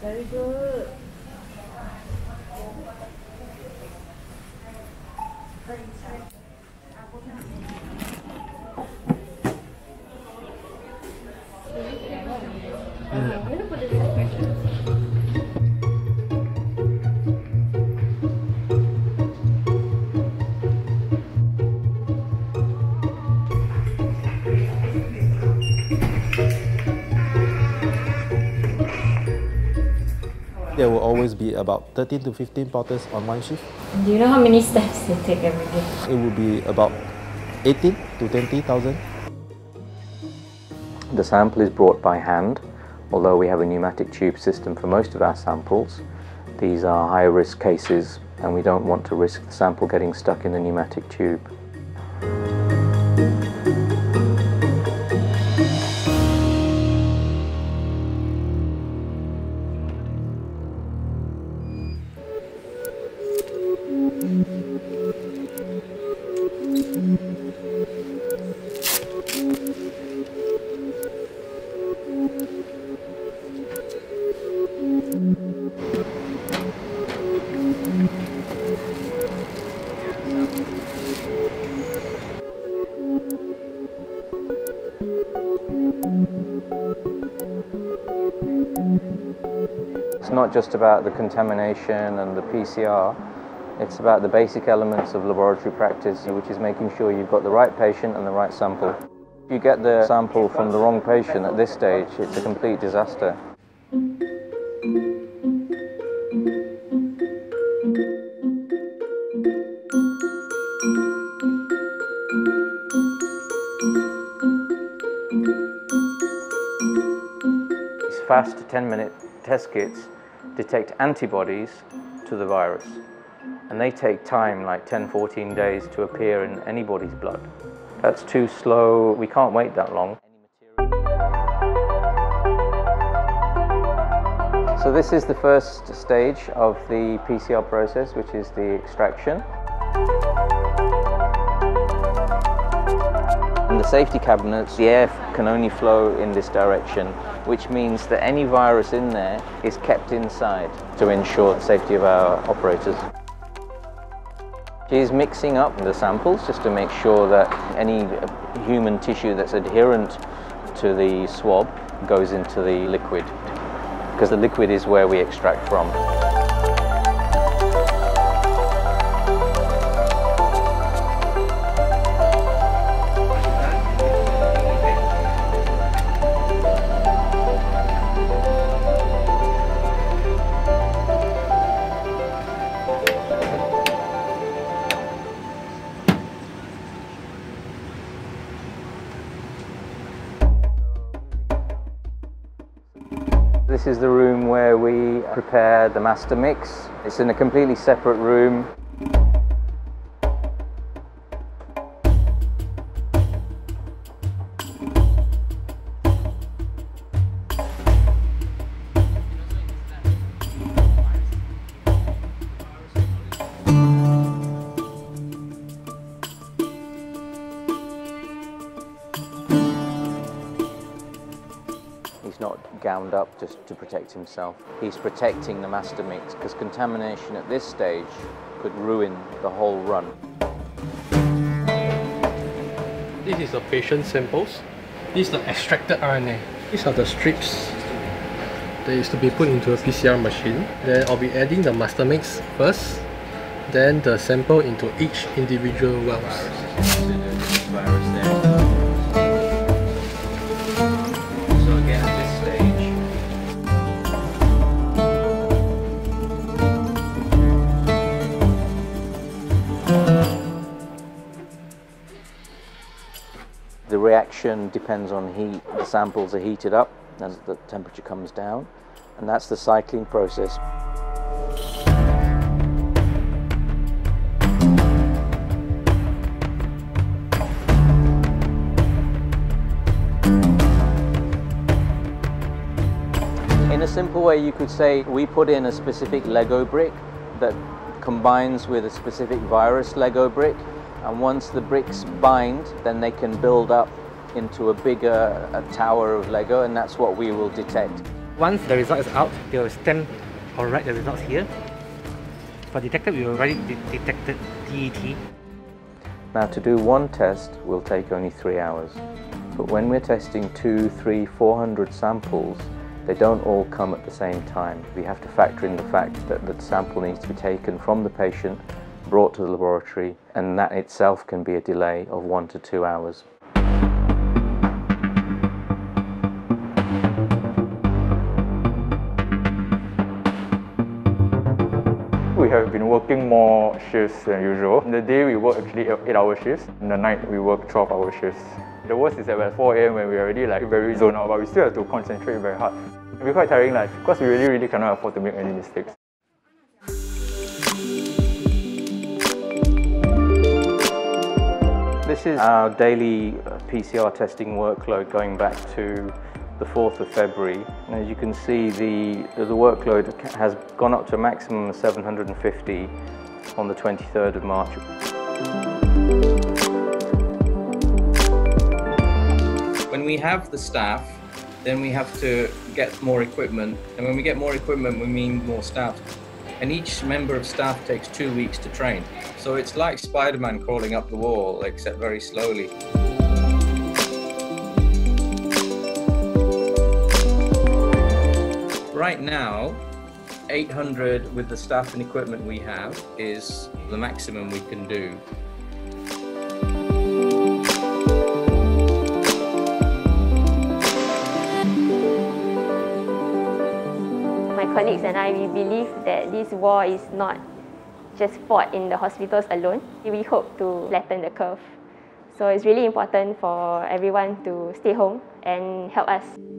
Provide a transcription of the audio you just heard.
Very good. There will always be about 13 to 15 potters on one shift. Do you know how many steps they take every day? It will be about 18 to 20,000. The sample is brought by hand, although we have a pneumatic tube system for most of our samples. These are high risk cases and we don't want to risk the sample getting stuck in the pneumatic tube. Not just about the contamination and the PCR, it's about the basic elements of laboratory practice, which is making sure you've got the right patient and the right sample. If you get the sample from the wrong patient at this stage, it's a complete disaster. These fast 10 minute test kits detect antibodies to the virus and they take time like 10 14 days to appear in anybody's blood. That's too slow, we can't wait that long. So this is the first stage of the PCR process which is the extraction. Safety cabinets, the air can only flow in this direction, which means that any virus in there is kept inside to ensure the safety of our operators. She's mixing up the samples just to make sure that any human tissue that's adherent to the swab goes into the liquid, because the liquid is where we extract from. This is the room where we prepare the master mix. It's in a completely separate room. Up just to protect himself. He's protecting the master mix because contamination at this stage could ruin the whole run. This is the patient samples. This is the extracted RNA. These are the strips that is to be put into a PCR machine. Then I'll be adding the master mix first, then the sample into each individual wells. Reaction depends on heat. The samples are heated up as the temperature comes down, and that's the cycling process. In a simple way, you could say we put in a specific Lego brick that combines with a specific virus Lego brick, and once the bricks bind, then they can build up into a bigger a tower of Lego, and that's what we will detect. Once the result is out, they will stamp or write the results here. For detected, we will write de detected DET. Now to do one test will take only three hours. But when we're testing two, three, four hundred samples, they don't all come at the same time. We have to factor in the fact that the sample needs to be taken from the patient, brought to the laboratory, and that itself can be a delay of one to two hours. Have been working more shifts than usual. In the day we work actually 8 hour shifts, in the night we work 12 hour shifts. The worst is at 4 a.m. when we're already like very zoned out, but we still have to concentrate very hard. It'll be quite tiring like, because we really really cannot afford to make any mistakes. This is our daily PCR testing workload going back to the 4th of February. And as you can see, the, the workload has gone up to a maximum of 750 on the 23rd of March. When we have the staff, then we have to get more equipment. And when we get more equipment, we mean more staff. And each member of staff takes two weeks to train. So it's like Spider-Man crawling up the wall, except very slowly. Right now, 800 with the staff and equipment we have is the maximum we can do. My colleagues and I, we believe that this war is not just fought in the hospitals alone. We hope to flatten the curve. So it's really important for everyone to stay home and help us.